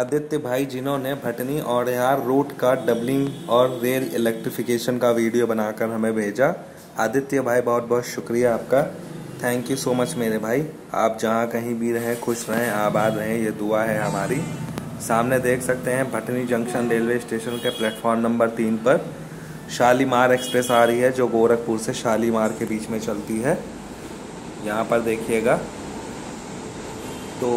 आदित्य भाई जिन्होंने भटनी और यार रूट का डबलिंग और रेल इलेक्ट्रिफिकेशन का वीडियो बनाकर हमें भेजा। आदित्य भाई, बहुत बहुत शुक्रिया आपका। थैंक यू सो मच मेरे भाई। आप जहाँ कहीं भी रहें, खुश रहें, आबाद रहें, ये दुआ है हमारी। सामने देख सकते हैं भटनी जंक्शन रेलवे स्टेशन के प्लेटफॉर्म नंबर तीन पर शालीमार एक्सप्रेस आ रही है, जो गोरखपुर से शालीमार के बीच में चलती है। यहाँ पर देखिएगा। तो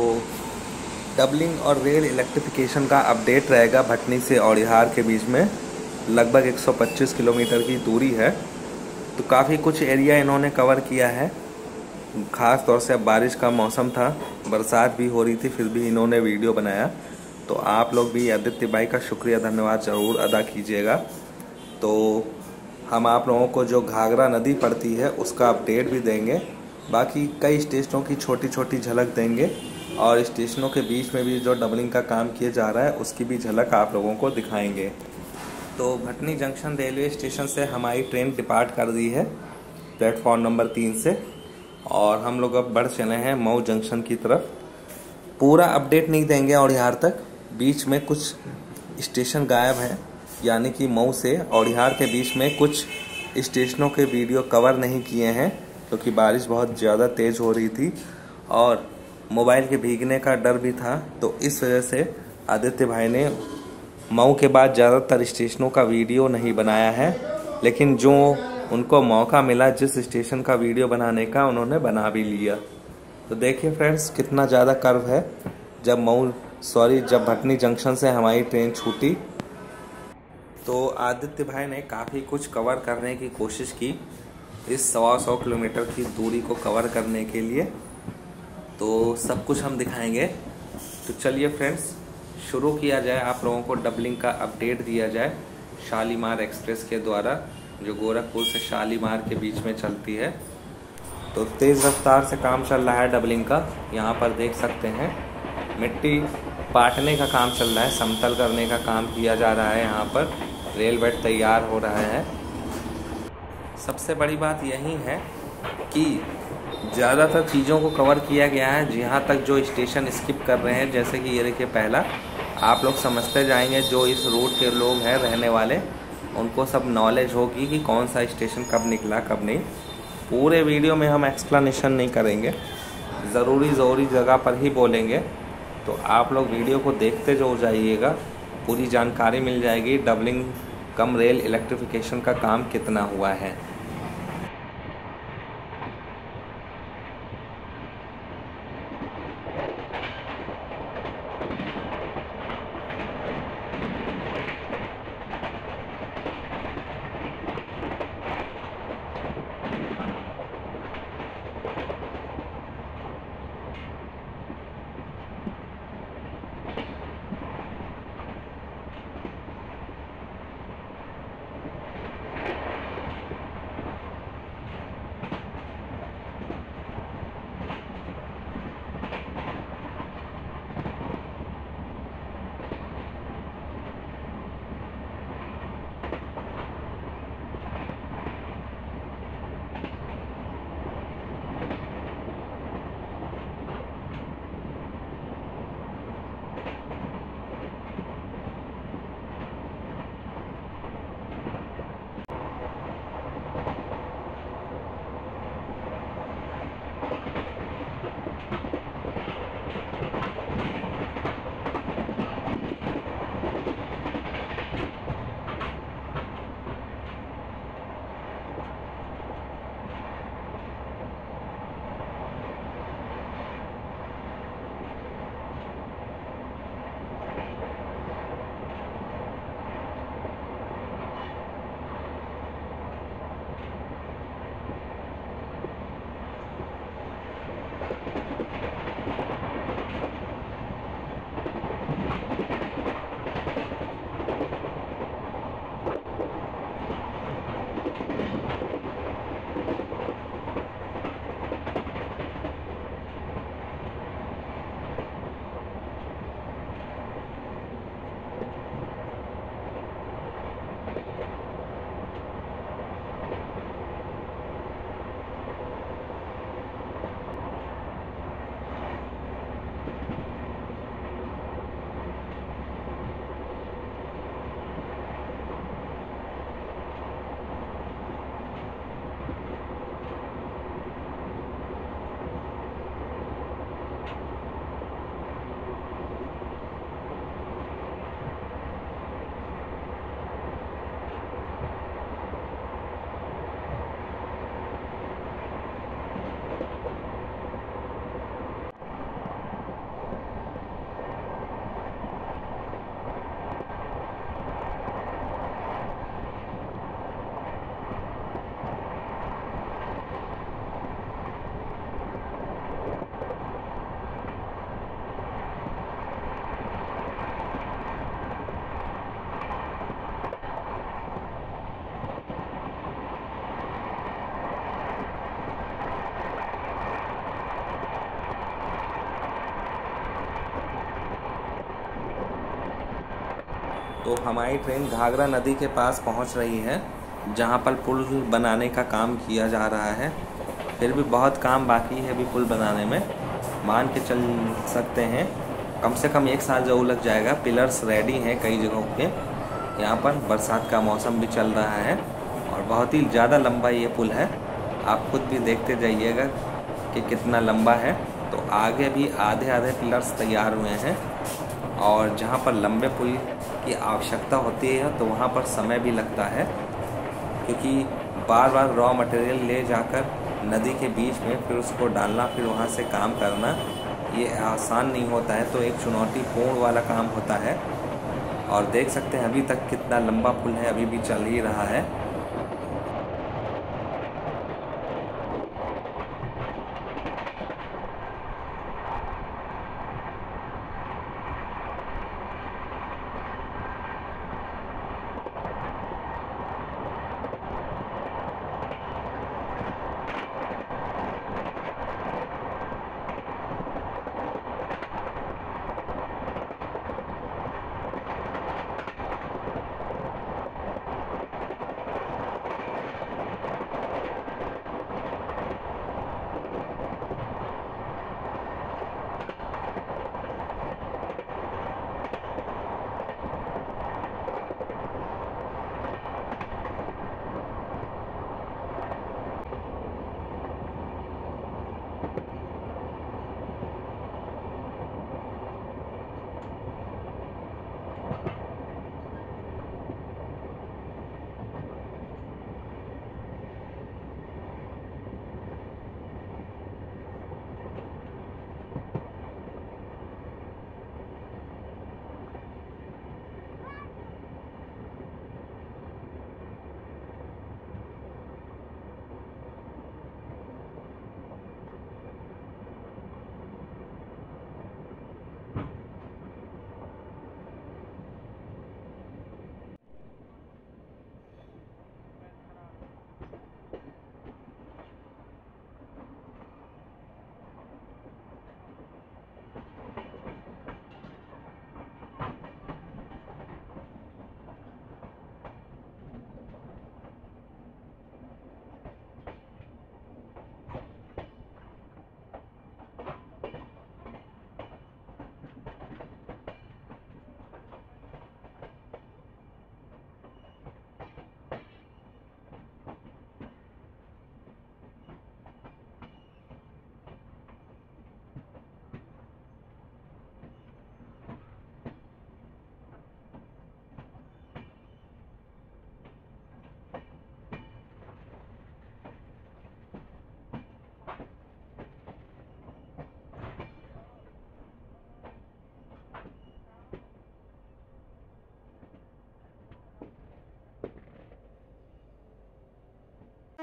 डबलिंग और रेल इलेक्ट्रिफिकेशन का अपडेट रहेगा भटनी से औड़िहार के बीच में। लगभग 125 किलोमीटर की दूरी है। तो काफ़ी कुछ एरिया इन्होंने कवर किया है। ख़ास तौर से अब बारिश का मौसम था, बरसात भी हो रही थी, फिर भी इन्होंने वीडियो बनाया। तो आप लोग भी आदित्य भाई का शुक्रिया, धन्यवाद ज़रूर अदा कीजिएगा। तो हम आप लोगों को जो घाघरा नदी पड़ती है, उसका अपडेट भी देंगे। बाकी कई स्टेशनों की छोटी छोटी झलक देंगे। और स्टेशनों के बीच में भी जो डबलिंग का काम किया जा रहा है, उसकी भी झलक आप लोगों को दिखाएँगे। तो भटनी जंक्शन रेलवे स्टेशन से हमारी ट्रेन डिपार्ट कर दी है प्लेटफॉर्म नंबर तीन से। और हम लोग अब बढ़ चले हैं मऊ जंक्शन की तरफ़। पूरा अपडेट नहीं देंगे और तक, बीच में कुछ स्टेशन गायब हैं, यानी कि मऊ से औड़िहार के बीच में कुछ स्टेशनों के वीडियो कवर नहीं किए हैं, क्योंकि तो बारिश बहुत ज़्यादा तेज़ हो रही थी। और मोबाइल के भीगने का डर भी था तो इस वजह से आदित्य भाई ने मऊ के बाद ज़्यादातर स्टेशनों का वीडियो नहीं बनाया है, लेकिन जो उनको मौका मिला जिस स्टेशन का वीडियो बनाने का, उन्होंने बना भी लिया। तो देखिए फ्रेंड्स, कितना ज़्यादा कर्व है। जब मऊ, सॉरी, जब भटनी जंक्शन से हमारी ट्रेन छूटी तो आदित्य भाई ने काफ़ी कुछ कवर करने की कोशिश की, इस सवा सौ किलोमीटर की दूरी को कवर करने के लिए। तो सब कुछ हम दिखाएँगे। तो चलिए फ्रेंड्स शुरू किया जाए। आप लोगों को डबलिंग का अपडेट दिया जाए शालीमार एक्सप्रेस के द्वारा, जो गोरखपुर से शालीमार के बीच में चलती है। तो तेज़ रफ्तार से काम चल रहा है डबलिंग का। यहाँ पर देख सकते हैं, मिट्टी पाटने का काम चल रहा है, समतल करने का काम किया जा रहा है यहाँ पर। रेल बेड तैयार हो रहा है। सबसे बड़ी बात यही है कि ज़्यादातर चीज़ों को कवर किया गया है, जहाँ तक जो स्टेशन स्किप कर रहे हैं, जैसे कि ये देखिए पहला, आप लोग समझते जाएँगे जो इस रूट के लोग हैं, रहने वाले, उनको सब नॉलेज होगी कि कौन सा स्टेशन कब निकला, कब नहीं। पूरे वीडियो में हम एक्सप्लेनेशन नहीं करेंगे, ज़रूरी ज़रूरी जगह पर ही बोलेंगे। तो आप लोग वीडियो को देखते जो जाइएगा, पूरी जानकारी मिल जाएगी डबलिंग कम रेल इलेक्ट्रिफिकेशन का काम कितना हुआ है। हमारी ट्रेन घाघरा नदी के पास पहुँच रही है, जहाँ पर पुल बनाने का काम किया जा रहा है। फिर भी बहुत काम बाकी है अभी पुल बनाने में। मान के चल सकते हैं। कम से कम एक साल ज़रूर लग जाएगा। पिलर्स रेडी हैं कई जगहों पे। यहाँ पर बरसात का मौसम भी चल रहा है और बहुत ही ज़्यादा लंबा ये पुल है। आप खुद भी देखते जाइएगा कि कितना लंबा है। तो आगे भी आधे आधे पिलर्स तैयार हुए हैं और जहाँ पर लंबे पुल की आवश्यकता होती है तो वहाँ पर समय भी लगता है, क्योंकि बार बार रॉ मटेरियल ले जाकर नदी के बीच में फिर उसको डालना, फिर वहाँ से काम करना, ये आसान नहीं होता है तो एक चुनौतीपूर्ण वाला काम होता है। और देख सकते हैं, अभी तक कितना लंबा पुल है, अभी भी चल ही रहा है।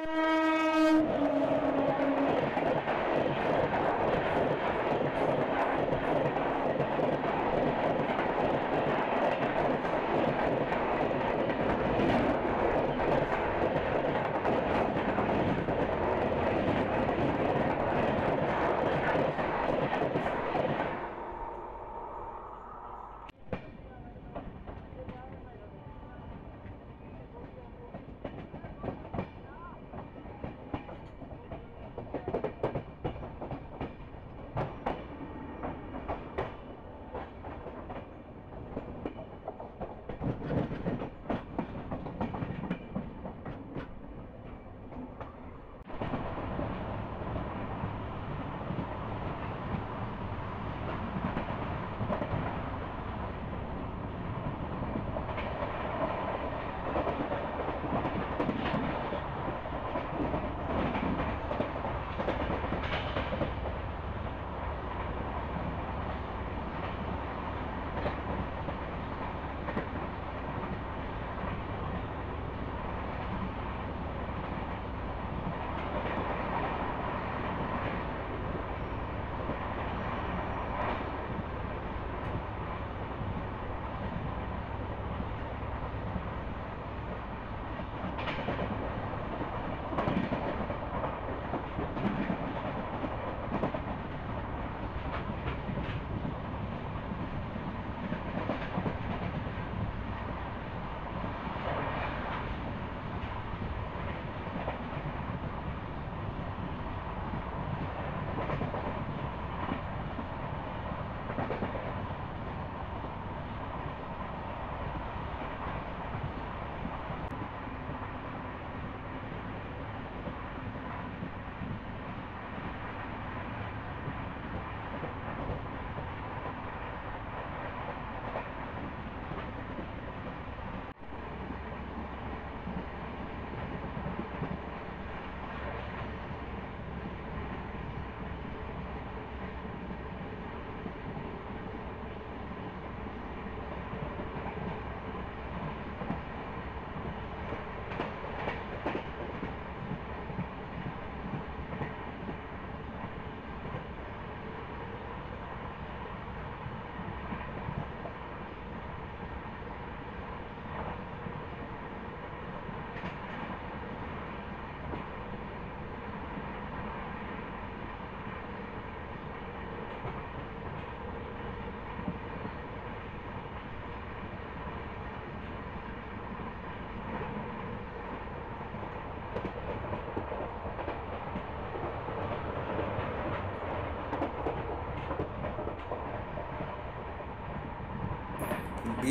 you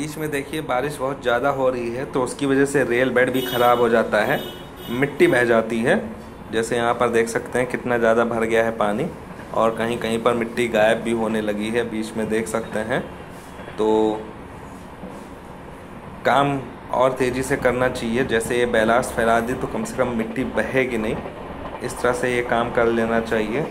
बीच में देखिए बारिश बहुत ज़्यादा हो रही है तो उसकी वजह से रेल बेड भी ख़राब हो जाता है, मिट्टी बह जाती है। जैसे यहाँ पर देख सकते हैं कितना ज़्यादा भर गया है पानी, और कहीं कहीं पर मिट्टी गायब भी होने लगी है, बीच में देख सकते हैं। तो काम और तेज़ी से करना चाहिए, जैसे ये बैलास्ट फैला दी तो कम से कम मिट्टी बहेगी नहीं। इस तरह से ये काम कर लेना चाहिए।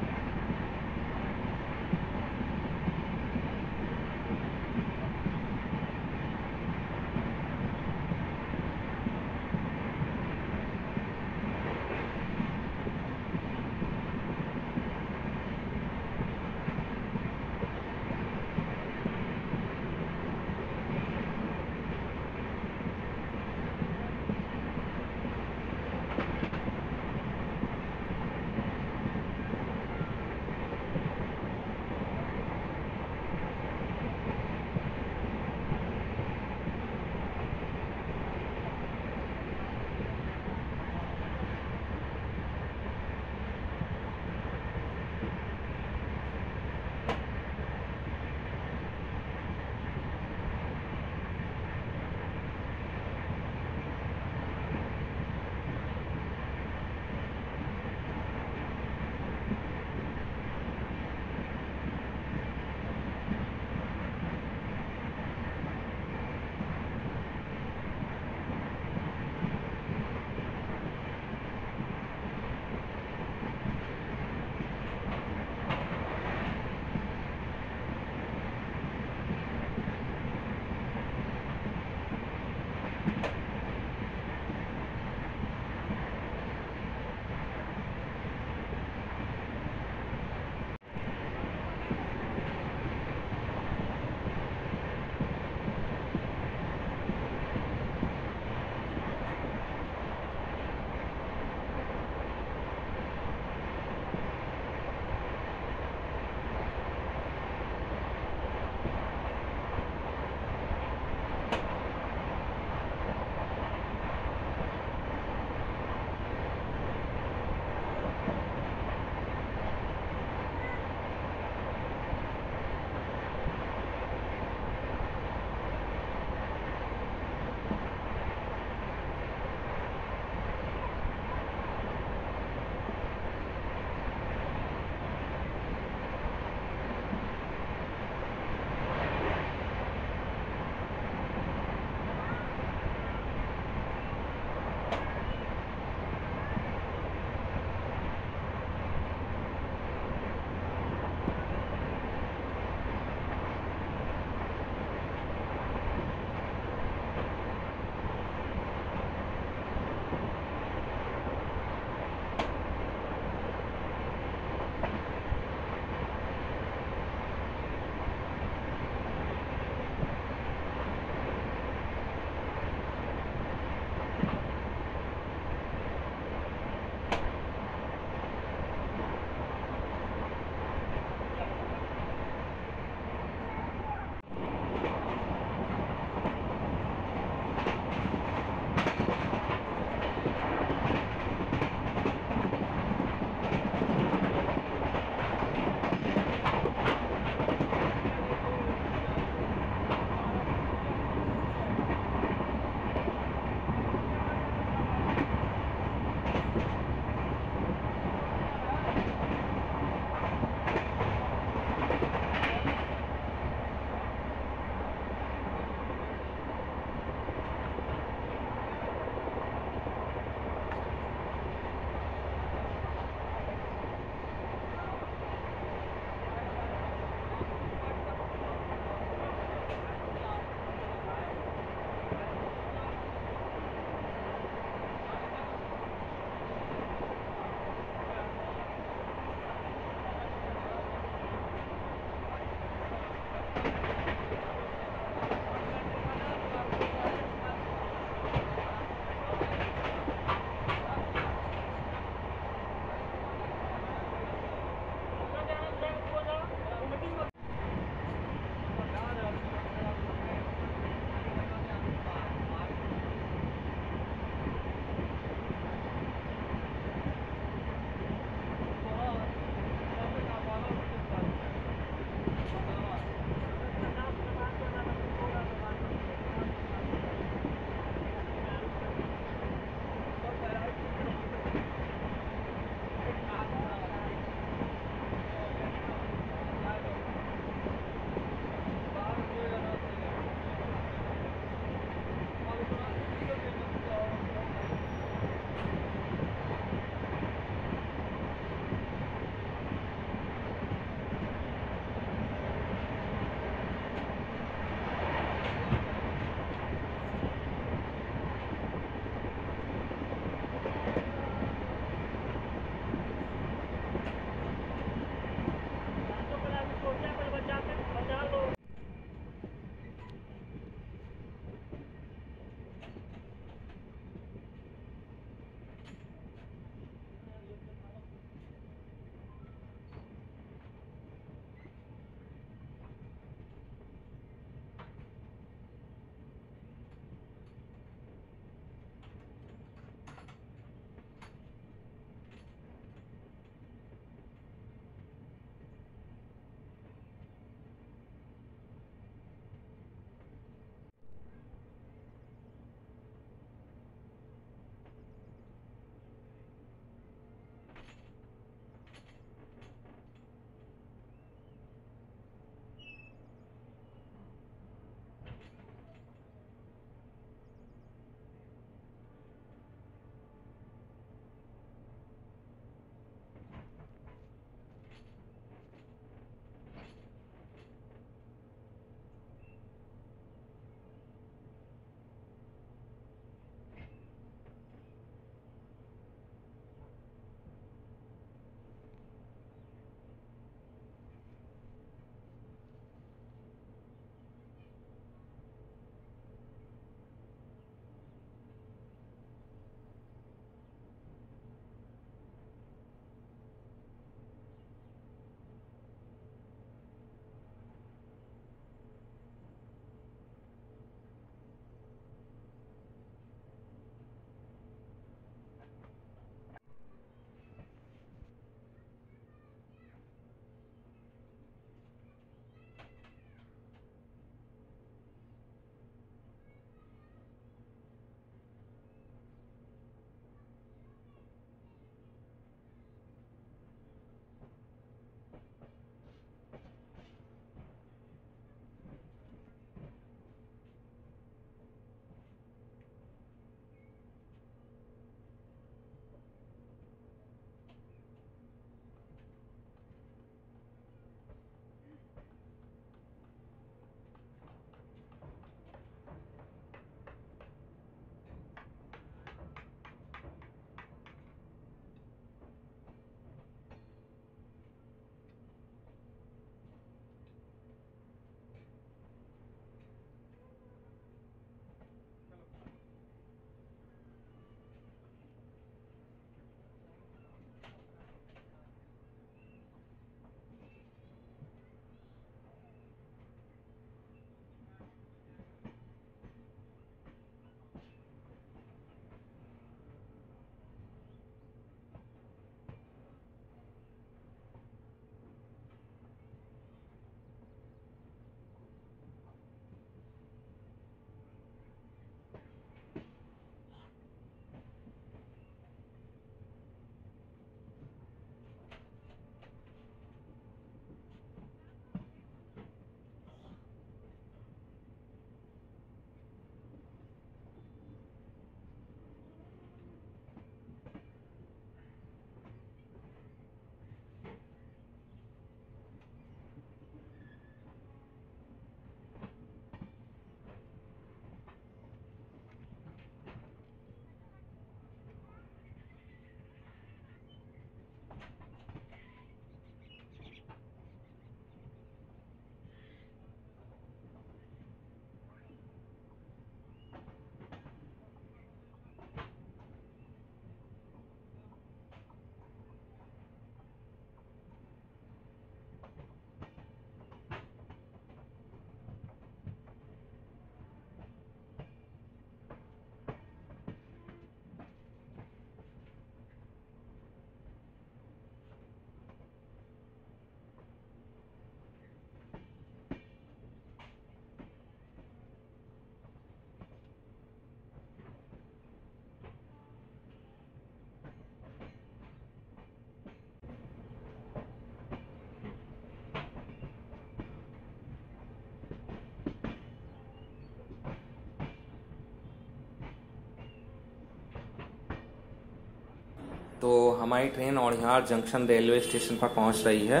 तो हमारी ट्रेन और जंक्शन रेलवे स्टेशन पर पहुँच रही है।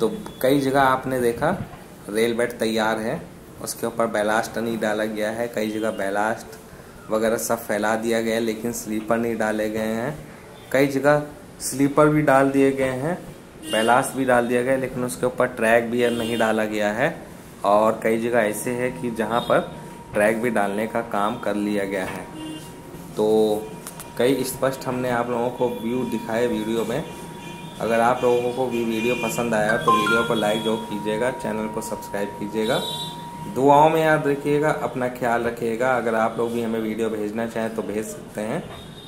तो कई जगह आपने देखा, रेल बेड तैयार है, उसके ऊपर बैलास्ट नहीं डाला गया है, कई जगह बैलास्ट वगैरह सब फैला दिया गया है, लेकिन स्लीपर नहीं डाले गए हैं। कई जगह स्लीपर भी डाल दिए गए हैं, बैलास्ट भी डाल दिया गया है, लेकिन उसके ऊपर ट्रैक भी नहीं डाला गया है। और कई जगह ऐसे है कि जहाँ पर ट्रैक भी डालने का काम कर लिया गया है। तो कई स्पष्ट हमने आप लोगों को व्यू दिखाए वीडियो में। अगर आप लोगों को भी वीडियो पसंद आया तो वीडियो को लाइक जो कीजिएगा चैनल को सब्सक्राइब कीजिएगा। दुआओं में याद रखिएगा, अपना ख्याल रखिएगा। अगर आप लोग भी हमें वीडियो भेजना चाहें तो भेज सकते हैं।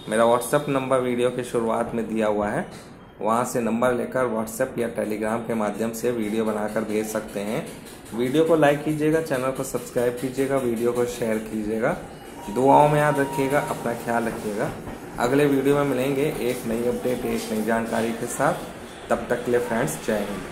मेरा व्हाट्सअप नंबर वीडियो के शुरुआत में दिया हुआ है। वहाँ से नंबर लेकर व्हाट्सएप या टेलीग्राम के माध्यम से वीडियो बनाकर भेज सकते हैं। वीडियो को लाइक कीजिएगा चैनल को सब्सक्राइब कीजिएगा वीडियो को शेयर कीजिएगा। दुआओं में याद रखिएगा, अपना ख्याल रखिएगा। अगले वीडियो में मिलेंगे एक नई अपडेट एक नई जानकारी के साथ। तब तक के लिए फ्रेंड्स जय हिंद।